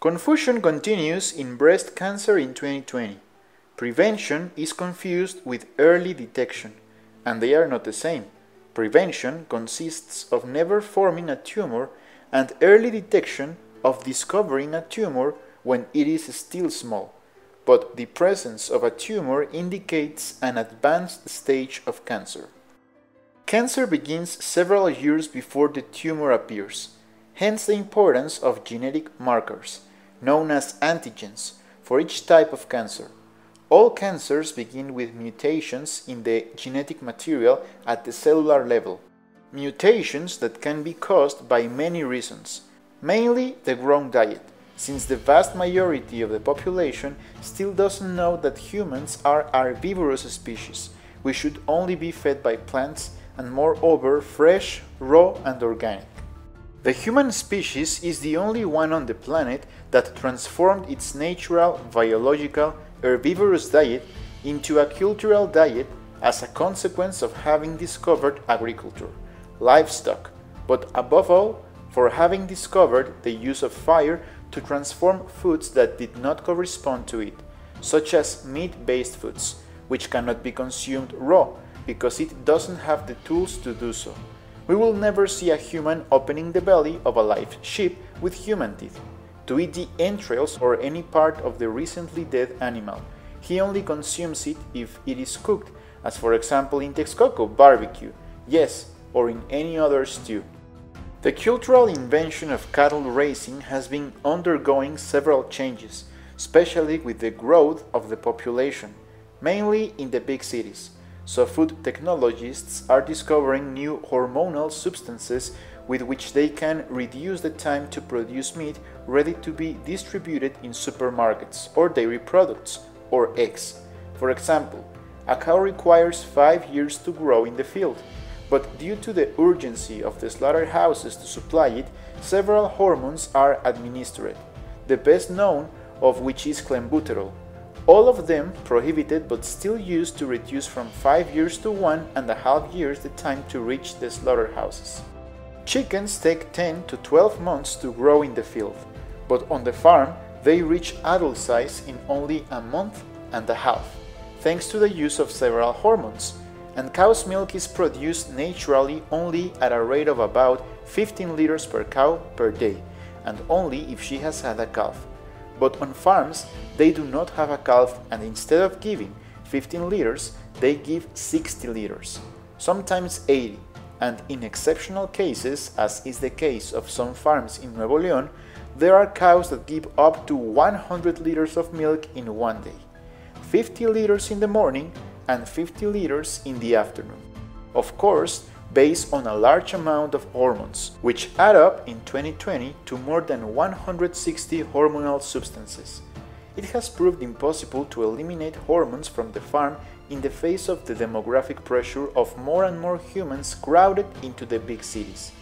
Confusion continues in breast cancer in 2020. Prevention is confused with early detection, and they are not the same. Prevention consists of never forming a tumor and early detection of discovering a tumor when it is still small, but the presence of a tumor indicates an advanced stage of cancer. Cancer begins several years before the tumor appears, hence the importance of genetic markers, known as antigens, for each type of cancer. All cancers begin with mutations in the genetic material at the cellular level, mutations that can be caused by many reasons, mainly the wrong diet, since the vast majority of the population still doesn't know that humans are herbivorous species. We should only be fed by plants and moreover fresh, raw and organic. The human species is the only one on the planet that transformed its natural, biological, herbivorous diet into a cultural diet as a consequence of having discovered agriculture, livestock, but above all, for having discovered the use of fire to transform foods that did not correspond to it, such as meat based foods, which cannot be consumed raw because it doesn't have the tools to do so. We will never see a human opening the belly of a live sheep with human teeth to eat the entrails or any part of the recently dead animal. He only consumes it if it is cooked, as for example in Texcoco barbecue, yes, or in any other stew. The cultural invention of cattle raising has been undergoing several changes, especially with the growth of the population, mainly in the big cities so food technologists are discovering new hormonal substances with which they can reduce the time to produce meat ready to be distributed in supermarkets or dairy products or eggs. For example, a cow requires 5 years to grow in the field, but due to the urgency of the slaughterhouses to supply it, several hormones are administered, the best known of which is clenbuterol, all of them prohibited but still used to reduce from 5 years to one and a half years the time to reach the slaughterhouses. Chickens take 10 to 12 months to grow in the field, but on the farm they reach adult size in only a month and a half, thanks to the use of several hormones, and cow's milk is produced naturally only at a rate of about 15 liters per cow per day, and only if she has had a calf but on farms they do not have a calf and instead of giving 15 liters, they give 60 liters, sometimes 80, and in exceptional cases, as is the case of some farms in Nuevo León, there are cows that give up to 100 liters of milk in one day, 50 liters in the morning and 50 liters in the afternoon. Of course, based on a large amount of hormones, which add up in 2020 to more than 160 hormonal substances. It has proved impossible to eliminate hormones from the farm in the face of the demographic pressure of more and more humans crowded into the big cities,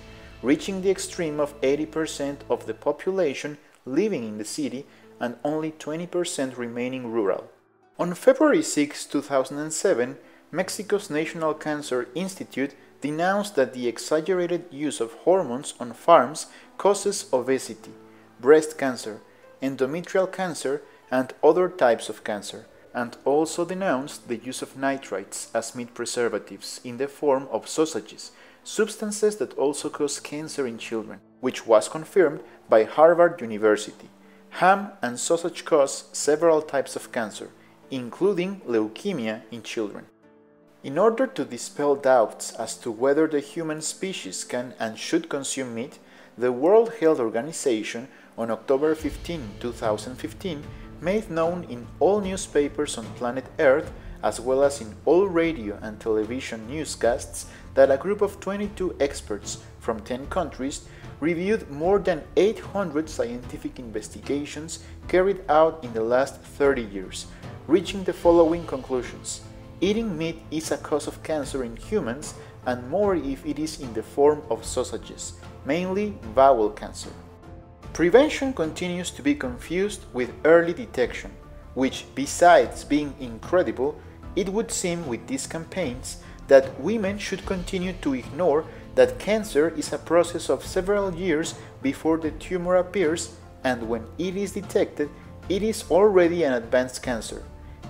reaching the extreme of 80% of the population living in the city and only 20% remaining rural. On February 6, 2007, Mexico's National Cancer Institute denounced that the exaggerated use of hormones on farms causes obesity, breast cancer, endometrial cancer, and other types of cancer, and also denounced the use of nitrates as meat preservatives in the form of sausages, substances that also cause cancer in children, which was confirmed by Harvard University. Ham and sausage cause several types of cancer, including leukemia in children. In order to dispel doubts as to whether the human species can and should consume meat, the World Health Organization on October 15, 2015, made known in all newspapers on planet Earth, as well as in all radio and television newscasts, that a group of 22 experts from 10 countries reviewed more than 800 scientific investigations carried out in the last 30 years, reaching the following conclusions. Eating meat is a cause of cancer in humans and more if it is in the form of sausages, mainly bowel cancer. Prevention continues to be confused with early detection, which, besides being incredible, it would seem with these campaigns that women should continue to ignore that cancer is a process of several years before the tumor appears and when it is detected, it is already an advanced cancer.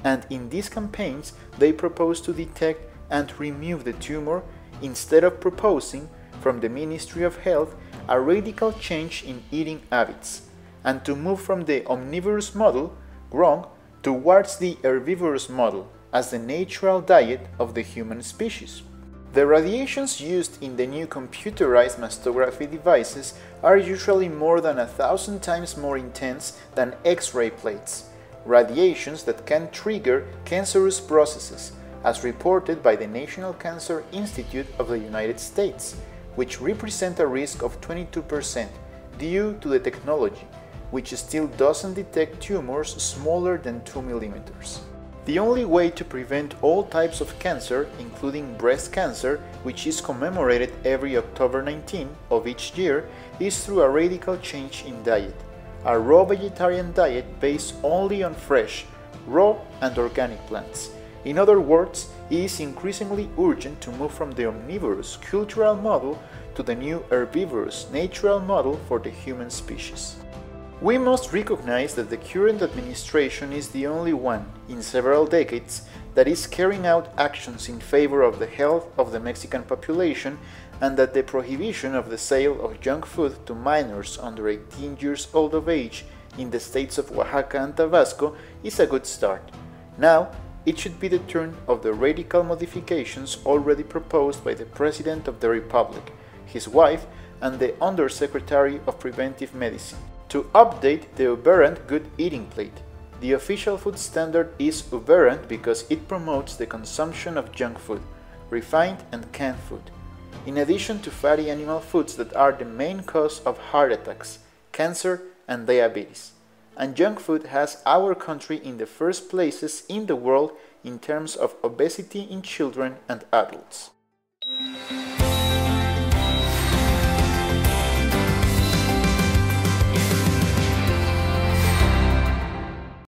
And in these campaigns, they propose to detect and remove the tumor instead of proposing, from the Ministry of Health, a radical change in eating habits and to move from the omnivorous model, wrong, towards the herbivorous model as the natural diet of the human species. The radiations used in the new computerized mastography devices are usually more than a thousand times more intense than X-ray plates, radiations that can trigger cancerous processes, as reported by the National Cancer Institute of the United States, which represent a risk of 22% due to the technology, which still doesn't detect tumors smaller than 2 millimeters. The only way to prevent all types of cancer, including breast cancer, which is commemorated every October 19 of each year, is through a radical change in diet. A raw vegetarian diet based only on fresh, raw, and organic plants. In other words, it is increasingly urgent to move from the omnivorous cultural model to the new herbivorous natural model for the human species. We must recognize that the current administration is the only one, in several decades, that is carrying out actions in favor of the health of the Mexican population and that the prohibition of the sale of junk food to minors under 18 years old of age in the states of Oaxaca and Tabasco is a good start. Now, it should be the turn of the radical modifications already proposed by the President of the Republic, his wife, and the Undersecretary of Preventive Medicine to update the Uberant Good Eating Plate. The official food standard is Uberant because it promotes the consumption of junk food, refined and canned food, in addition to fatty animal foods that are the main cause of heart attacks, cancer, and diabetes. And junk food has our country in the first places in the world in terms of obesity in children and adults.